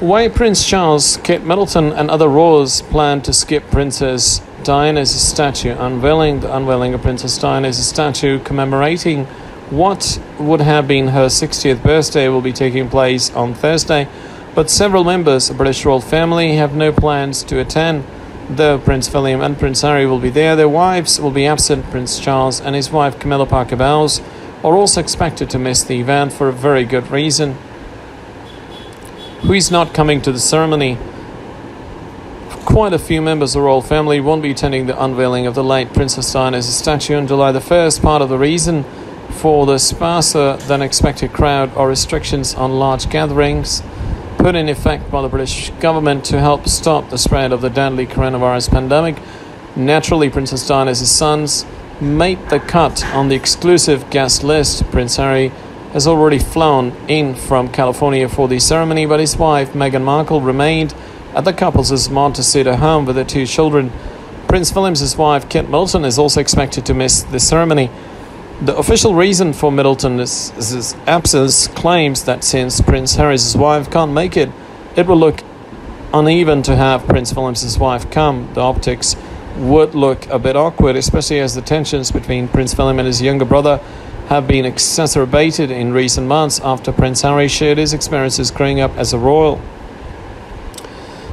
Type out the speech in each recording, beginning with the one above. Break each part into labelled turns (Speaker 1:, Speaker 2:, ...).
Speaker 1: Why Prince Charles, Kate Middleton, and other royals plan to skip Princess Diana's statue, unveiling the unveiling of Princess Diana's statue commemorating what would have been her 60th birthday will be taking place on Thursday, but several members of the British royal family have no plans to attend. Though Prince William and Prince Harry will be there, their wives will be absent. Prince Charles and his wife Camilla Parker Bowles are also expected to miss the event for a very good reason who is not coming to the ceremony. Quite a few members of the royal family won't be attending the unveiling of the late Princess Diana's statue on July the 1st. Part of the reason for the sparser than expected crowd are restrictions on large gatherings put in effect by the British government to help stop the spread of the deadly coronavirus pandemic. Naturally, Princess Diana's sons made the cut on the exclusive guest list. Prince Harry has already flown in from California for the ceremony, but his wife, Meghan Markle, remained at the couple's Montecito home with their two children. Prince William's wife, Kate Middleton, is also expected to miss the ceremony. The official reason for Middleton's absence claims that since Prince Harry's wife can't make it, it will look uneven to have Prince William's wife come. The optics would look a bit awkward, especially as the tensions between Prince William and his younger brother have been exacerbated in recent months after Prince Harry shared his experiences growing up as a royal.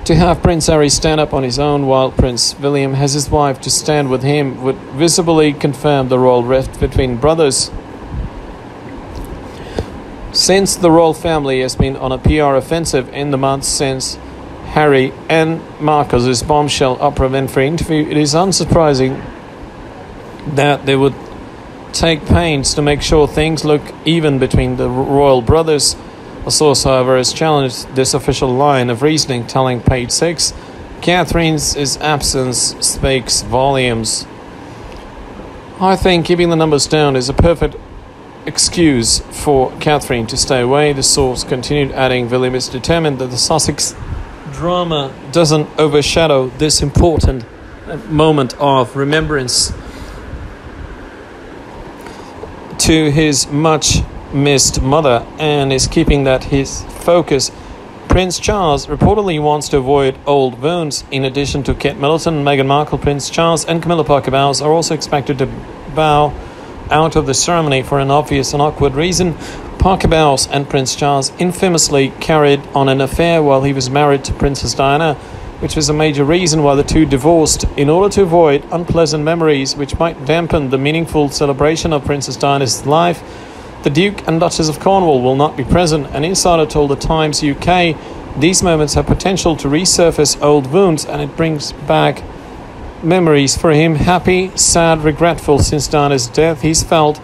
Speaker 1: To have Prince Harry stand up on his own while Prince William has his wife to stand with him would visibly confirm the royal rift between brothers. Since the royal family has been on a PR offensive in the months since Harry and Markle's bombshell Oprah Winfrey interview, it is unsurprising that they would take pains to make sure things look even between the royal brothers. A source, however, has challenged this official line of reasoning, telling page 6 Catherine's absence speaks volumes. I think keeping the numbers down is a perfect excuse for Catherine to stay away. The source continued, adding William is determined that the Sussex drama doesn't overshadow this important uh, moment of remembrance to his much missed mother and is keeping that his focus. Prince Charles reportedly wants to avoid old wounds. In addition to Kate Middleton, Meghan Markle, Prince Charles, and Camilla Parker Bowles are also expected to bow out of the ceremony for an obvious and awkward reason. Parker Bowles and Prince Charles infamously carried on an affair while he was married to Princess Diana which was a major reason why the two divorced, in order to avoid unpleasant memories which might dampen the meaningful celebration of Princess Diana's life. The Duke and Duchess of Cornwall will not be present. An insider told the Times UK these moments have potential to resurface old wounds and it brings back memories for him happy, sad, regretful since Diana's death. He's felt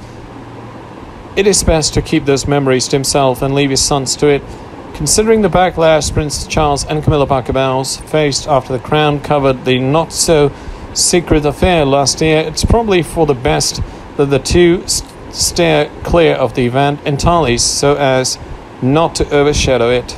Speaker 1: it is best to keep those memories to himself and leave his sons to it. Considering the backlash Prince Charles and Camilla Parker Bowles faced after the Crown covered the not so secret affair last year, it's probably for the best that the two steer clear of the event entirely so as not to overshadow it.